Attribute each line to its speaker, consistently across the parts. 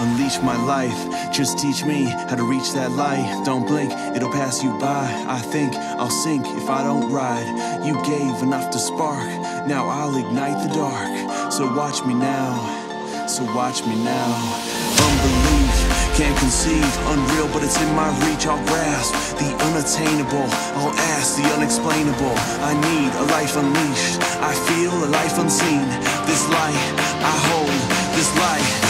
Speaker 1: unleash my life. Just teach me how to reach that light. Don't blink, it'll pass you by. I think I'll sink if I don't ride. You gave enough to spark, now I'll ignite the dark. So watch me now, so watch me now. Unbelief, can't conceive, unreal, but it's in my reach. I'll grasp the unattainable, I'll ask the unexplainable. I need a life unleashed, I feel a life unseen. This light I hold, this light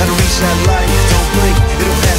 Speaker 2: Gotta reach that light, don't blink, it'll